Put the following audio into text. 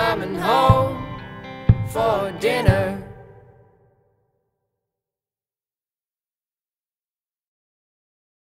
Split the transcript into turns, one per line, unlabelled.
coming home for dinner.